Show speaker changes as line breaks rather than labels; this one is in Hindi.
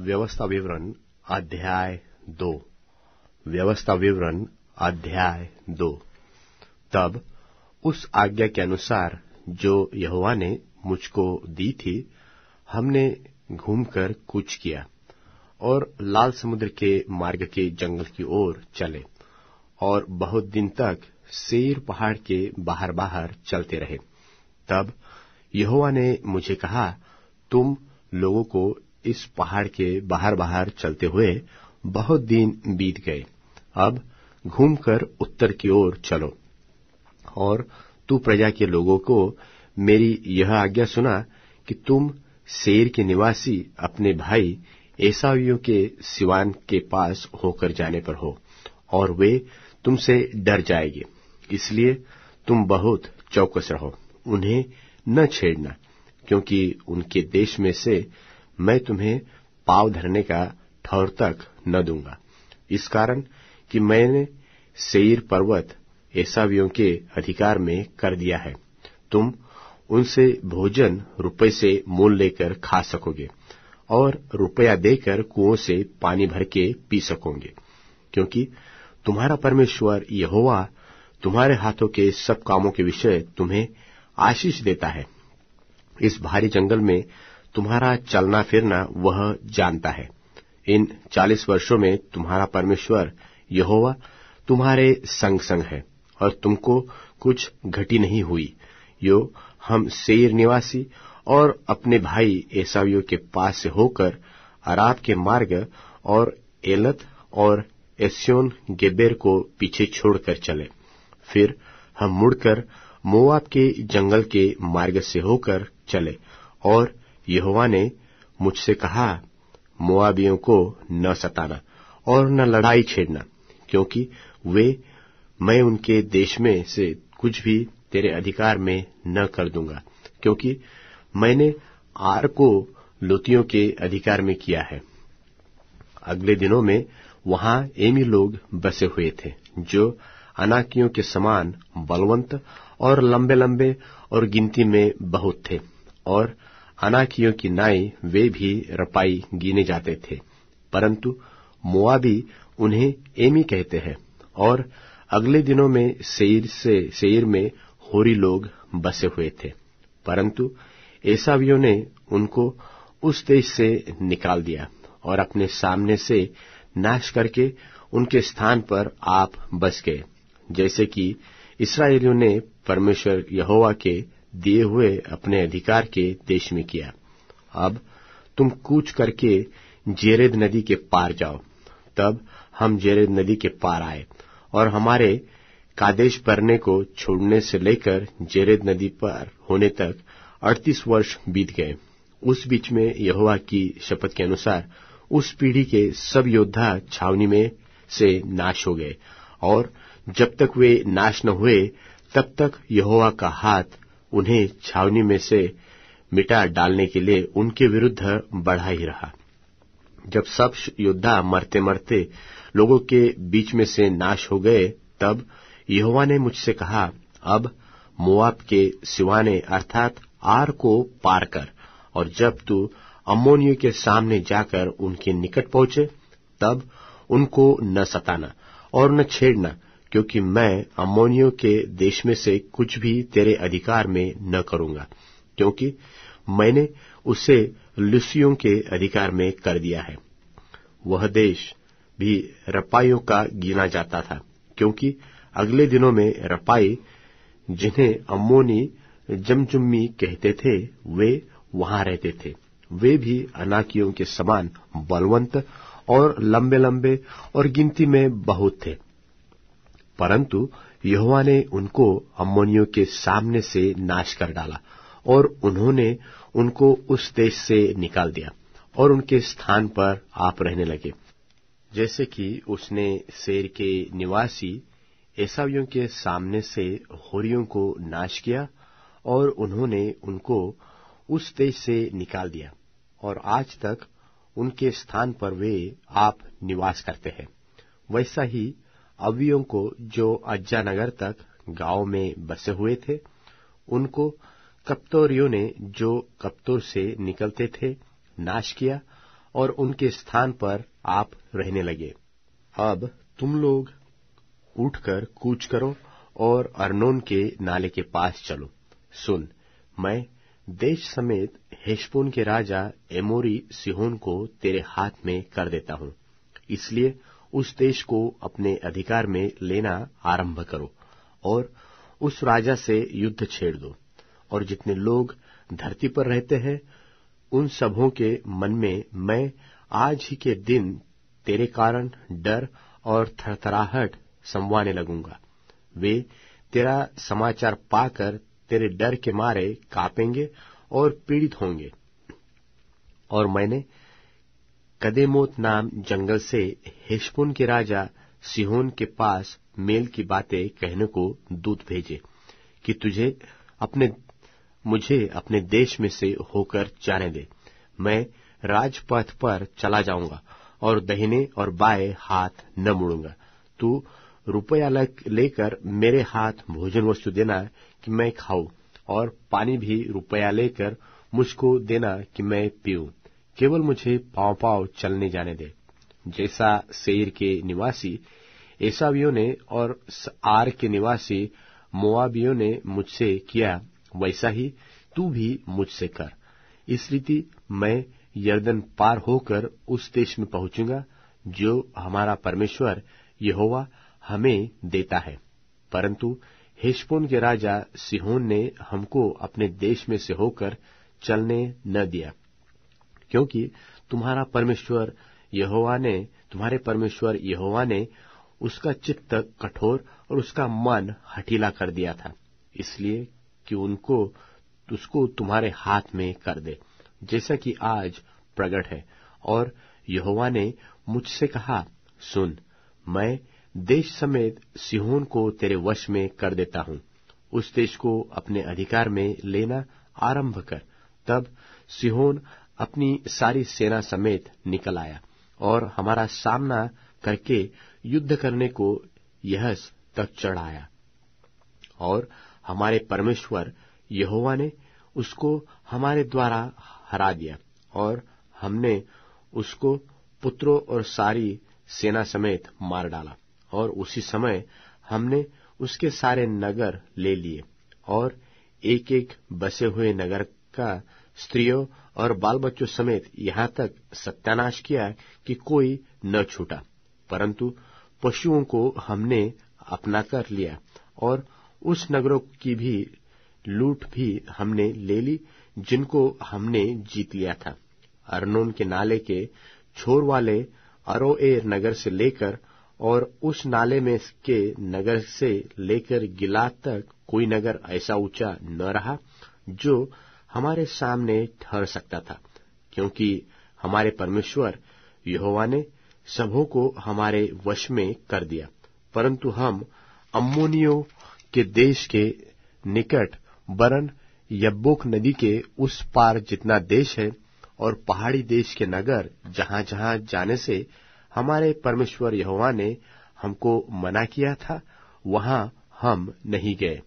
व्यवस्था विवरण, अध्याय दो। व्यवस्था विवरण, अध्याय दो। तब उस आज्ञा के अनुसार जो यहोवा ने मुझको दी थी, हमने घूमकर कूच किया और लाल समुद्र के मार्ग के जंगल की ओर चले और बहुत दिन तक सेर पहाड़ के बाहर बाहर चलते रहे। तब यहोवा ने मुझे कहा, तुम लोगों को इस पहाड़ के बाहर बाहर चलते हुए बहुत दिन बीत गए। अब घूमकर उत्तर की ओर चलो। और तू प्रजा के लोगों को मेरी यह आज्ञा सुना कि तुम शेर के निवासी अपने भाई ऐसावियों के सिवान के पास होकर जाने पर हो, और वे तुमसे डर जाएँगे। इसलिए तुम बहुत चौकस रहो। उन्हें न छेड़ना, क्योंकि उनके देश में से मैं तुम्हें पाव धरने का ठौर तक न दूँगा। इस कारण कि मैंने सेईर पर्वत ऐसावियों के अधिकार में कर दिया है। तुम उनसे भोजन रुपए से मोल लेकर खा सकोगे और रुपया देकर कुओं से पानी भर के पी सकोगे, क्योंकि तुम्हारा परमेश्वर यहोवा तुम्हारे हाथों के सब कामों के विषय तुम्हें आशीष देता है। इस भारी जंगल में तुम्हारा चलना फिरना वह जानता है। इन चालीस वर्षों में तुम्हारा परमेश्वर यहोवा तुम्हारे संग संग है और तुमको कुछ घटी नहीं हुई। यो हम सेर निवासी और अपने भाई ऐसावियों के पास से होकर अराब के मार्ग और एलत और एस्योन गेबेर को पीछे छोड़कर चले। फिर हम मुड़कर मोआब के जंगल के मार्ग से होकर चले और यहोवा ने मुझसे कहा, मोआबियों को न सताना और न लड़ाई छेड़ना, क्योंकि वे, मैं उनके देश में से कुछ भी तेरे अधिकार में न कर दूँगा, क्योंकि मैंने आर को लोतियों के अधिकार में किया है। अगले दिनों में वहाँ एमी लोग बसे हुए थे, जो अनाकियों के समान बलवंत और लंबे लंबे और गिनती में बहुत थे, और अनाकियों की नाई वे भी रपाई गिने जाते थे। परंतु मुआबी उन्हें एमी कहते हैं और अगले दिनों में सेर से, सेर में होरी लोग बसे हुए थे। परंतु ऐसावियों ने उनको उस देश से निकाल दिया और अपने सामने से नाश करके उनके स्थान पर आप बस गए। जैसे कि इसराइलियों ने परमेश्वर यहोवा के दिए हुए अपने अधिकार के देश में किया। अब तुम कूच करके जेरेद नदी के पार जाओ। तब हम जेरेद नदी के पार आए और हमारे कादेश परने को छोड़ने से लेकर जेरेद नदी पर होने तक अड़तीस वर्ष बीत गए। उस बीच में यहोवा की शपथ के अनुसार उस पीढ़ी के सब योद्धा छावनी में से नाश हो गए और जब तक वे नाश न हुए, तब तक यहोवा का हाथ उन्हें छावनी में से मिटा डालने के लिए उनके विरुद्ध बढ़ा ही रहा। जब सब योद्धा मरते मरते लोगों के बीच में से नाश हो गए, तब यहोवा ने मुझसे कहा, अब मोआब के सिवाने अर्थात आर को पार कर, और जब तू अमोनियो के सामने जाकर उनके निकट पहुँचे, तब उनको न सताना और न छेड़ना क्योंकि मैं अमोनियों के देश में से कुछ भी तेरे अधिकार में न करूँगा, क्योंकि मैंने उसे लुसियों के अधिकार में कर दिया है। वह देश भी रपाइयों का गिना जाता था, क्योंकि अगले दिनों में रपाई, जिन्हें अम्मोनी जमजुम्मी कहते थे, वे वहाँ रहते थे। वे भी अनाकियों के समान बलवंत और लंबे लंबे और गिनती में बहुत थे। परंतु यहोवा ने उनको अम्मोनियों के सामने से नाश कर डाला और उन्होंने उनको उस देश से निकाल दिया और उनके स्थान पर आप रहने लगे। जैसे कि उसने शेर के निवासी ऐसावियों के सामने से होरियों को नाश किया और उन्होंने उनको उस देश से निकाल दिया और आज तक उनके स्थान पर वे आप निवास करते हैं। वैसा ही अवियों को जो अज्जानगर तक गाँव में बसे हुए थे, उनको कप्तोरियों ने जो कप्तोर से निकलते थे, नाश किया और उनके स्थान पर आप रहने लगे। अब तुम लोग उठकर कूच करो और अर्नोन के नाले के पास चलो। सुन, मैं देश समेत हेशपोन के राजा एमोरी सिहोन को तेरे हाथ में कर देता हूँ। इसलिए उस देश को अपने अधिकार में लेना आरंभ करो और उस राजा से युद्ध छेड़ दो। और जितने लोग धरती पर रहते हैं, उन सबों के मन में मैं आज ही के दिन तेरे कारण डर और थरथराहट संवाने लगूँगा। वे तेरा समाचार पाकर तेरे डर के मारे कापेंगे और पीड़ित होंगे। और मैंने कदेमोत नाम जंगल से हेशपुन के राजा सिहोन के पास मेल की बातें कहने को दूत भेजे कि तुझे अपने, मुझे अपने देश में से होकर जाने दे। मैं राजपथ पर चला जाऊँगा और दहिने और बाएँ हाथ न मुड़ूँगा। तू रुपया लेकर मेरे हाथ भोजन वस्तु देना कि मैं खाऊं और पानी भी रुपया लेकर मुझको देना कि मैं पीऊं। केवल मुझे पाँव पाँव चलने जाने दे। जैसा शेर के निवासी एसावियों ने और आर के निवासी मोआबियों ने मुझसे किया, वैसा ही तू भी मुझसे कर। इस रीति मैं यर्दन पार होकर उस देश में पहुंचूँगा, जो हमारा परमेश्वर यहोवा हमें देता है। परंतु हेशपोन के राजा सिहोन ने हमको अपने देश में से होकर चलने न दिया। क्योंकि तुम्हारा परमेश्वर यहोवा ने, तुम्हारे परमेश्वर यहोवा ने उसका चित्त कठोर और उसका मन हठीला कर दिया था। इसलिए कि उनको, उसको तुम्हारे हाथ में कर दे, जैसा कि आज प्रकट है। और यहोवा ने मुझसे कहा, सुन, मैं देश समेत सिहोन को तेरे वश में कर देता हूँ। उस देश को अपने अधिकार में लेना आरंभ कर। तब सिहोन अपनी सारी सेना समेत निकल आया और हमारा सामना करके युद्ध करने को यह तक चढ़ आया और हमारे परमेश्वर यहोवा ने उसको हमारे द्वारा हरा दिया और हमने उसको पुत्रों और सारी सेना समेत मार डाला और उसी समय हमने उसके सारे नगर ले लिए और एक एक बसे हुए नगर का स्त्रियों और बाल बच्चों समेत यहाँ तक सत्यानाश किया कि कोई न छूटा। परंतु पशुओं को हमने अपना कर लिया और उस नगरों की भी लूट भी हमने ले ली, जिनको हमने जीत लिया था। अरनोन के नाले के छोर वाले अरोएर नगर से लेकर और उस नाले में के नगर से लेकर गिलाद तक कोई नगर ऐसा ऊँचा न रहा, जो हमारे सामने ठहर सकता था, क्योंकि हमारे परमेश्वर यहोवा ने सबों को हमारे वश में कर दिया। परंतु हम अम्मोनियों के देश के निकट बरन यब्बोक नदी के उस पार जितना देश है और पहाड़ी देश के नगर जहाँ जहाँ जाने से हमारे परमेश्वर यहोवा ने हमको मना किया था, वहाँ हम नहीं गए।